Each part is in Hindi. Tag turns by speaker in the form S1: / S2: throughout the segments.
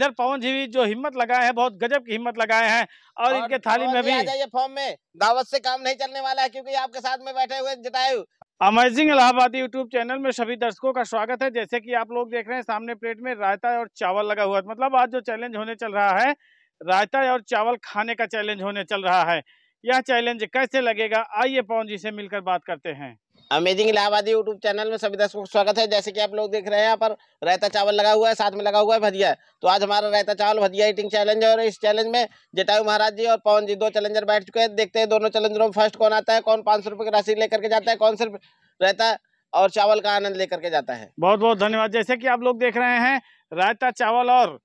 S1: इधर पवन जी भी जो हिम्मत लगाए हैं बहुत गजब की हिम्मत लगाए हैं और, और इनके थाली में भी
S2: आ जाइए फॉर्म में। दावत से काम नहीं चलने वाला है क्योंकि आपके साथ में बैठे हुए Jatayu
S1: amazing Allahabad YouTube channel में सभी दर्शकों का स्वागत है। जैसे कि आप लोग देख रहे हैं सामने प्लेट में रायता और चावल लगा हुआ है। मतलब आज जो चैलेंज होने चल रहा है रायता और चावल खाने का चैलेंज होने चल रहा है। यह चैलेंज कैसे लगेगा? आइए पवन जी से मिलकर बात करते हैं।
S2: अमेजिंग इलाहाबादी यूट्यूब चैनल में सभी दर्शकों का स्वागत है। जैसे कि आप लोग देख रहे हैं, यहाँ पर रायता चावल लगा हुआ है, साथ में लगा हुआ है भजिया। तो आज हमारा रायता चावल भजिया ईटिंग चैलेंज है और इस चैलेंज में जटायु महाराज जी और पवन जी दो चैलेंजर बैठ चुके हैं। देखते हैं दोनों चैलेंजरों में फ़र्स्ट कौन आता है, कौन पाँच सौ की राशि लेकर के जाता है, कौन सिर्फ़ रायता और चावल का आनंद लेकर के जाता है।
S1: बहुत बहुत धन्यवाद। जैसे कि आप लोग देख रहे हैं, रायता चावल और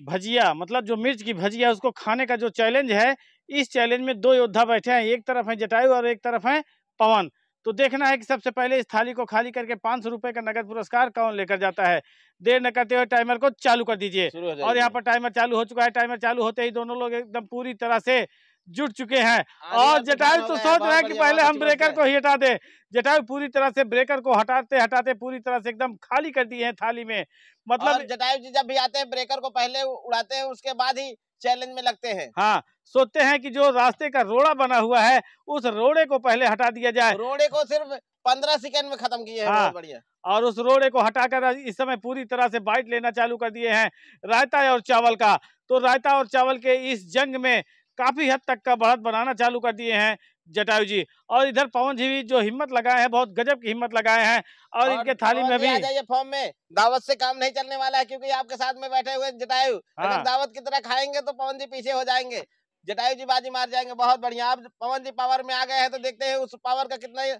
S1: भजिया मतलब जो मिर्च की भजिया, उसको खाने का जो चैलेंज है, इस चैलेंज में दो योद्धा बैठे हैं। एक तरफ़ है जटायु और एक तरफ़ है पवन। तो देखना है कि सबसे पहले इस थाली को खाली करके पाँच सौ रुपए का नगद पुरस्कार कौन लेकर जाता है? देर न करते हुए टाइमर को चालू कर दीजिए। और यहाँ पर टाइमर चालू हो चुका है। टाइमर चालू होते ही दोनों लोग एकदम पूरी तरह से जुट चुके हैं। और जटायु तो सोच रहे हैं कि पहले हम ब्रेकर को ही। हटा दे। जटायु पूरी तरह से ब्रेकर को हटाते हटाते पूरी तरह से एकदम खाली कर दिए हैं थाली में।
S2: मतलब जटायु जी जब भी आते हैं ब्रेकर को पहले उड़ाते हैं उसके बाद ही चैलेंज में लगते हैं।
S1: हाँ सोचते हैं कि जो रास्ते का रोड़ा बना हुआ है उस रोड़े को पहले हटा दिया जाए।
S2: रोड़े को सिर्फ़ पंद्रह सेकेंड में खत्म किया हैं हाँ, बढ़िया।
S1: और उस रोड़े को हटाकर इस समय पूरी तरह से बाइट लेना चालू कर दिए हैं रायता और चावल का। तो रायता और चावल के इस जंग में काफ़ी हद तक का बढ़त बनाना चालू कर दिए हैं। जटायु जी। और इधर पवन जी भी जो हिम्मत लगाए हैं बहुत गजब की हिम्मत लगाए हैं। और, और इनके थाली में भी
S2: आ जाइए फॉर्म में। दावत से काम नहीं चलने वाला है क्योंकि आपके साथ में बैठे हुए जटायु। हाँ। अगर दावत की तरह खाएँगे तो पवन जी पीछे हो जाएँगे। जटायु जी बाजी मार जाएँगे बहुत बढ़िया। आप पवन जी पावर में आ गए हैं तो देखते हैं उस पावर का कितना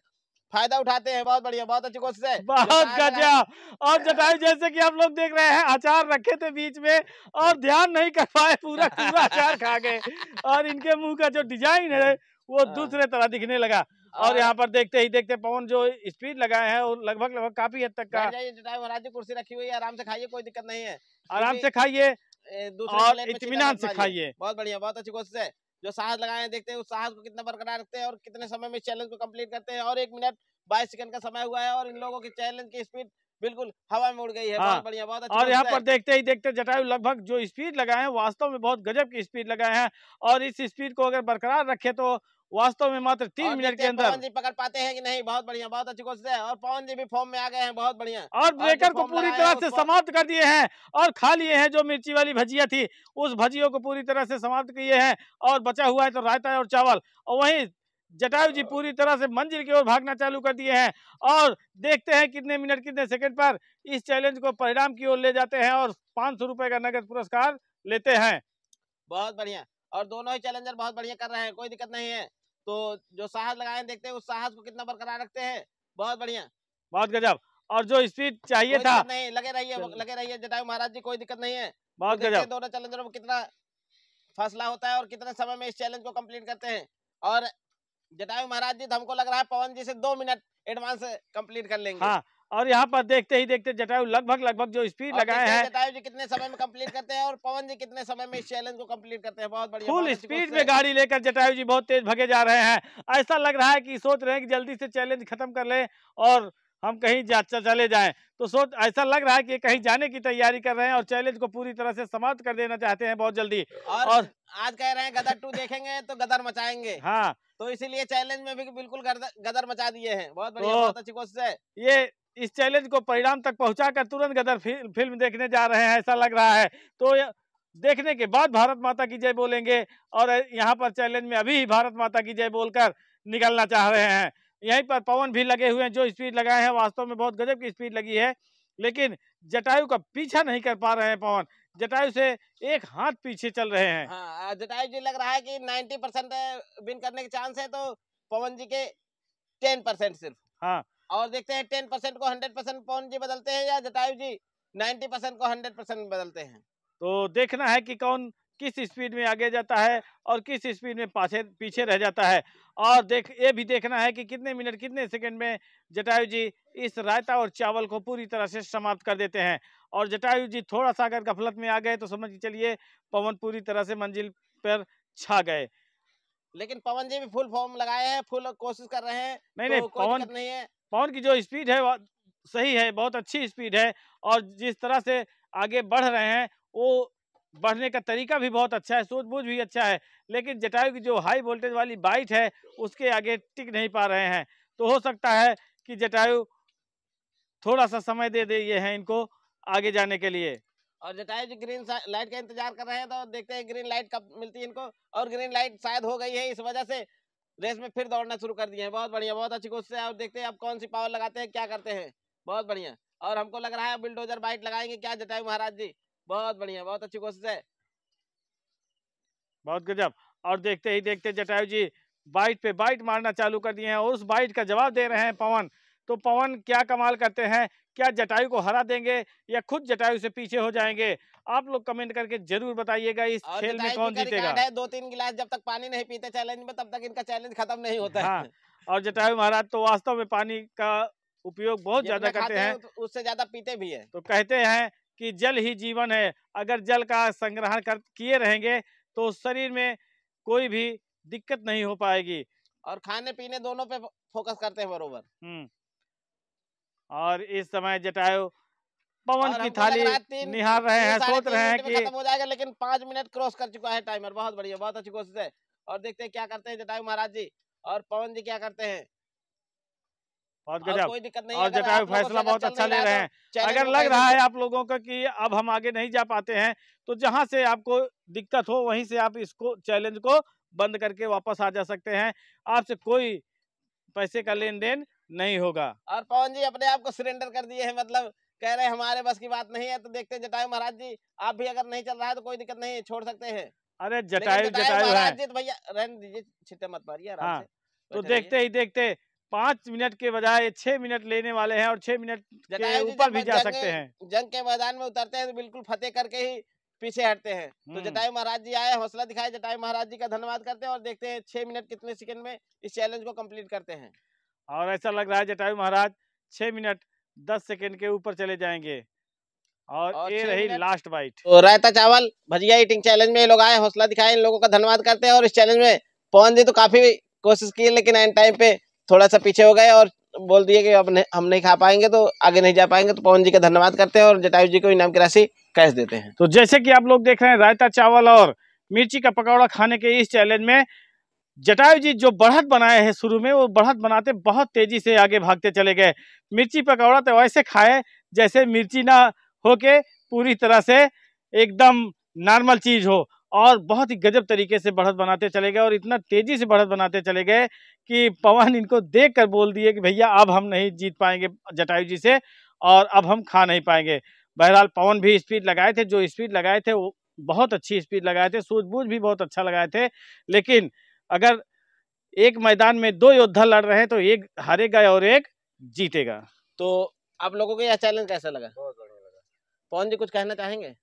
S2: फ़ायदा उठाते हैं। बहुत बढ़िया बहुत अच्छी कोशिश है।
S1: बहुत गजब। और जटायु जैसे कि आप लोग देख रहे हैं अचार रखे थे बीच में और ध्यान नहीं कर पाए पूरा पूरा अचार खा गए। और इनके मुँह का जो डिज़ाइन है वो हाँ। दूसरे तरह दिखने लगा। और यहाँ पर देखते ही देखते पवन जो स्पीड लगाए हैं वो लगभग लगभग काफ़ी हद तक का
S2: महाराज जी कुर्सी रखी हुई है आराम से खाइए कोई दिक्कत नहीं है।
S1: आराम से खाइए और इतमान से खाइए।
S2: बहुत बढ़िया बहुत अच्छी कोशिश है। जो साहस लगाए हैं देखते हैं उस साहस को कितना बरकरार रखते हैं और कितने समय में चैलेंज को कंप्लीट करते हैं। और एक मिनट बाईस सेकंड का समय हुआ है और इन लोगों की चैलेंज की स्पीड बिल्कुल हवा में उड़ गई है। हाँ। बहुत बढ़िया बहुत अच्छा
S1: और यहाँ पर देखते ही देखते जटायु लगभग जो स्पीड लगाए हैं वास्तव में बहुत गजब की स्पीड लगाए हैं। और इस स्पीड को अगर बरकरार रखे तो वास्तव में मात्र तीन मिनट के अंदर।
S2: पवन जी पकड़ पाते हैं कि नहीं? बहुत बढ़िया बहुत अच्छी कोशिश है। और पवन जी भी फॉर्म में आ गए हैं बहुत बढ़िया।
S1: और ब्रेकर को पूरी तरह से समाप्त कर दिए हैं और खा लिए हैं जो मिर्ची वाली भजिया थी उस भजियों को पूरी तरह से समाप्त किए हैं और बचा हुआ है तो रायता और चावल। और वही जटायु जी पूरी तरह से मंजिल की ओर भागना चालू कर दिए हैं और देखते हैं कितने मिनट कितने सेकंड पर इस चैलेंज को परिणाम की ओर ले जाते हैं और पाँच सौ रुपए का नगद पुरस्कार लेते हैं।
S2: बहुत बढ़िया। और दोनों ही चैलेंजर बहुत बढ़िया कर रहे हैं कोई दिक्कत नहीं है। तो जो साहस लगाए देखते हैं उस साहस को कितना बरकरार रखते हैं। बहुत बढ़िया।
S1: बहुत गजब। और जो स्पीड चाहिए था।
S2: नहीं लगे रहिए लगे रहिए जटायु महाराज जी कोई दिक्कत नहीं है।
S1: बहुत तो गजब।
S2: दोनों चैलेंजरों में कितना फासला होता है और कितने समय में इस चैलेंज को कंप्लीट करते हैं। और जटायु महाराज जी तो हमको लग रहा है पवन जी से दो मिनट एडवांस कंप्लीट कर लेंगे।
S1: हाँ और यहाँ पर देखते ही देखते जटायु लगभग लगभग जो स्पीड लगाए हैं
S2: जटायु जी कितने समय में कंप्लीट करते हैं और पवन जी कितने समय में इस चैलेंज को कंप्लीट करते हैं? बहुत बढ़िया
S1: फुल स्पीड में गाड़ी लेकर जटायु जी बहुत तेज भगे जा रहे हैं। ऐसा लग रहा है कि सोच रहे हैं कि जल्दी से चैलेंज खत्म कर ले और हम कहीं जा चले जाएँ। तो सोच ऐसा लग रहा है कि कहीं जाने की तैयारी कर रहे हैं और चैलेंज को पूरी तरह से समाप्त कर देना चाहते हैं बहुत जल्दी।
S2: और, और आज कह रहे हैं गदर टू देखेंगे तो गदर मचाएँगे।
S1: हाँ।
S2: तो इसीलिए चैलेंज में भी बिल्कुल गदर मचा दिए हैं। बहुत बढ़िया तो बहुत अच्छी कोशिश है।
S1: ये इस चैलेंज को परिणाम तक पहुंचाकर तुरंत गदर फ़िल्म देखने जा रहे हैं ऐसा लग रहा है। तो देखने के बाद भारत माता की जय बोलेंगे और यहाँ पर चैलेंज में अभी भारत माता की जय बोलकर निकलना चाह रहे हैं। यहीं पर पवन भी लगे हुए हैं जो स्पीड लगाए हैं वास्तव में बहुत गजब की स्पीड लगी है लेकिन जटायु का पीछा नहीं कर पा रहे हैं पवन। जटायु से एक हाथ पीछे चल रहे हैं।
S2: हाँ, जटायु जी लग रहा है कि 90 परसेंट विन करने के चांस है तो पवन जी के 10 परसेंट सिर्फ़।
S1: हाँ
S2: और देखते हैं टेन परसेंट को 100 परसेंट पवन जी बदलते हैं या जटायु जी 90 परसेंट को 100 परसेंट बदलते हैं?
S1: तो देखना है कि कौन किस स्पीड में आगे जाता है और किस स्पीड में पाछे पीछे रह जाता है। और देख ये भी देखना है कि कितने मिनट कितने सेकंड में जटायु जी इस रायता और चावल को पूरी तरह से समाप्त कर देते हैं। और जटायु जी थोड़ा सा अगर गफलत में आ गए तो समझ चलिए पवन पूरी तरह से मंजिल पर छा गए।
S2: लेकिन पवन जी भी फुल फॉर्म लगाए हैं फुल कोशिश कर रहे हैं
S1: नहीं तो नहीं पवन नहीं है। पवन की जो स्पीड है सही है, बहुत अच्छी स्पीड है और जिस तरह से आगे बढ़ रहे हैं, वो बढ़ने का तरीका भी बहुत अच्छा है, सूझबूझ भी अच्छा है, लेकिन जटायु की जो हाई वोल्टेज वाली बाइट है, उसके आगे टिक नहीं पा रहे हैं। तो हो सकता है कि जटायु थोड़ा सा समय दे दे, ये है इनको आगे जाने के लिए।
S2: और जटायु जी ग्रीन लाइट का इंतज़ार कर रहे हैं तो देखते हैं ग्रीन लाइट कब मिलती है इनको, और ग्रीन लाइट शायद हो गई है इस वजह से रेस में फिर दौड़ना शुरू कर दिए हैं। बहुत बढ़िया, बहुत अच्छी कोशिश है। और देखते हैं, अब कौन सी पावर लगाते हैं, क्या करते हैं। बहुत बढ़िया। और हमको लग रहा है बिल्डोजर बाइट लगाएँगे, क्या जटायु महाराज जी? बहुत बढ़िया, बहुत अच्छी कोशिश है।
S1: बहुत गजब। और देखते ही देखते जटायु जी बाइट पे बाइट मारना चालू कर दिए हैं और उस बाइट का जवाब दे रहे हैं पवन। तो पवन, क्या कमाल करते हैं? क्या जटायु को हरा देंगे या खुद जटायु से पीछे हो जाएँगे? आप लोग कमेंट करके ज़रूर बताइएगा इस खेल में कौन जीतेगा।
S2: दो तीन गिलास जब तक पानी नहीं पीते चैलेंज में तब तक इनका चैलेंज खत्म नहीं होता
S1: हाँ,
S2: है
S1: और जटायु महाराज तो वास्तव में पानी का उपयोग बहुत ज़्यादा करते हैं।
S2: तो उससे ज़्यादा पीते भी है।
S1: तो कहते हैं कि जल ही जीवन है। अगर जल का संग्रहण कर किए रहेंगे तो शरीर में कोई भी दिक्कत नहीं हो पाएगी।
S2: और खाने पीने दोनों पे फोकस करते हैं बरोबर।
S1: हम्म और इस समय जटायु पवन की थाली
S2: है
S1: निहार रहे हैं सोच रहे हैं कि
S2: खत्म हो जाएगा लेकिन पाँच मिनट क्रॉस कर चुका है टाइमर। बहुत बढ़िया बहुत अच्छी कोशिश है। और देखते हैं क्या करते हैं जटायु महाराज जी और पवन जी क्या करते हैं।
S1: बहुत गजब।
S2: कोई दिक्कत नहीं
S1: और जटायु फैसला बहुत अच्छा ले
S2: रहे हैं तो
S1: अगर
S2: को
S1: लग रहा है आप लोगों को कि अब हम आगे नहीं जा पाते हैं तो जहाँ से आपको दिक्कत हो वहीं से आप इसको चैलेंज को बंद करके वापस आ जा सकते हैं। आपसे कोई पैसे का लेन देन नहीं होगा।
S2: और पवन जी अपने आप को सरेंडर कर दिए हैं मतलब कह रहे हमारे बस की बात नहीं है तो देखते हैं जटायु महाराज जी आप भी अगर नहीं चल रहा है तो कोई दिक्कत नहीं है छोड़ सकते हैं।
S1: अरे जटायु जटायु
S2: महाराज जी तो भैया रहने दीजिए छिट्टे मत मारिए
S1: हाँ, तो देखते ही देखते पाँच मिनट के बजाय छह मिनट लेने वाले हैं और छह मिनट के ऊपर भी जा सकते हैं।
S2: जंग के मैदान में उतरते हैं तो बिल्कुल फतेह करके ही पीछे हटते हैं। तो
S1: हम्म।
S2: जटायु महाराज जी आए हौसला दिखाए जटायु महाराज जी का धन्यवाद करते हैं और देखते हैं छह मिनट कितने सेकंड में इस चैलेंज को कंप्लीट करते हैं।
S1: और ऐसा लग रहा है जटायु महाराज छह मिनट दस सेकेंड के ऊपर चले जाएँगे। और,
S2: और
S1: ये रही लास्ट बाइट
S2: तो रायता चावल भजिया ईटिंग चैलेंज में ये लोग आए हौसला दिखाए इन लोगों का धन्यवाद करते हैं। और इस चैलेंज में पवन जी तो काफ़ी कोशिश की लेकिन एंड टाइम पे थोड़ा सा पीछे हो गए और बोल दिए कि अब हम नहीं खा पाएँगे तो आगे नहीं जा पाएँगे। तो पवन जी का धन्यवाद करते हैं और जटायु जी को इनाम की राशि कैश देते हैं।
S1: तो जैसे कि आप लोग देख रहे हैं रायता चावल और मिर्ची का पकौड़ा खाने के इस चैलेंज में जटायु जी जो बढ़त बनाए हैं शुरू में, वो बढ़त बनाते बहुत तेज़ी से आगे भागते चले गए। मिर्ची पकौड़ा तो ऐसे खाए, जैसे मिर्ची ना होके पूरी तरह से एकदम नॉर्मल चीज़ हो और बहुत ही गजब तरीके से बढ़त बनाते चले गए और इतना तेज़ी से बढ़त बनाते चले गए कि पवन इनको देख कर बोल दिए कि भैया अब हम नहीं जीत पाएँगे जटायु जी से और अब हम खा नहीं पाएँगे। बहरहाल पवन भी स्पीड लगाए थे, जो स्पीड लगाए थे वो बहुत अच्छी स्पीड लगाए थे, सूझबूझ भी बहुत अच्छा लगाए थे, लेकिन अगर एक मैदान में दो योद्धा लड़ रहे हैं तो एक हारेगा और एक जीतेगा।
S2: तो आप लोगों को यह चैलेंज कैसा लगा?
S3: बहुत बढ़िया लगा।
S2: पवन जी कुछ कहना चाहेंगे?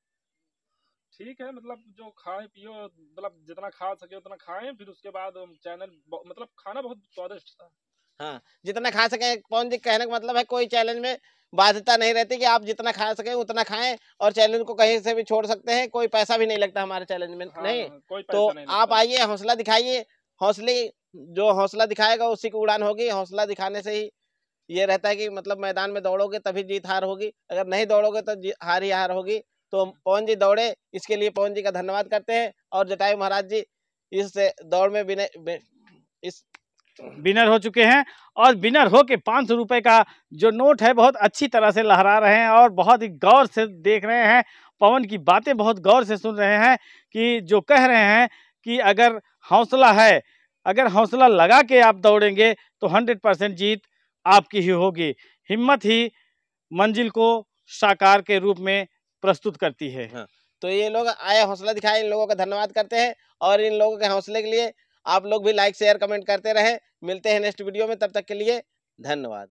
S3: ठीक है मतलब जो खाए पियो मतलब जितना खा सके उतना खाएँ फिर उसके बाद चैनल मतलब खाना बहुत स्वादिष्ट था।
S2: हाँ जितना खा सके पवन जी कहने का मतलब है कोई चैलेंज में बाध्यता नहीं रहती कि आप जितना खा सके उतना खाएँ और चैलेंज को कहीं से भी छोड़ सकते हैं कोई पैसा भी नहीं लगता हमारे चैलेंज में
S3: हाँ,
S2: नहीं?
S3: हाँ, कोई
S2: तो
S3: नहीं
S2: आप आइए हौसला दिखाइए हौसले, जो हौसला दिखाएगा उसी की उड़ान होगी। हौसला दिखाने से ही ये रहता है कि मतलब मैदान में दौड़ोगे तभी जीत हार होगी। अगर नहीं दौड़ोगे तो हार ही हार होगी। तो पवन जी दौड़े, इसके लिए पवन जी का धन्यवाद करते हैं। और जटायु महाराज जी, इस दौड़ में बिने इस
S1: विनर हो चुके हैं। और विनर हो के पाँच सौ रुपये का जो नोट है, बहुत अच्छी तरह से लहरा रहे हैं और बहुत ही गौर से देख रहे हैं। पवन की बातें बहुत गौर से सुन रहे हैं कि जो कह रहे हैं कि अगर हौसला है। अगर हौसला लगा के आप दौड़ेंगे तो हंड्रेड परसेंट जीत आपकी ही होगी। हिम्मत ही मंजिल को साकार के रूप में प्रस्तुत करती है। हाँ।
S2: तो ये लोग आए हौसला दिखाए, इन लोगों का धन्यवाद करते हैं और इन लोगों के हौसले के लिए आप लोग भी लाइक शेयर कमेंट करते रहें। मिलते हैं नेक्स्ट वीडियो में, तब तक के लिए धन्यवाद।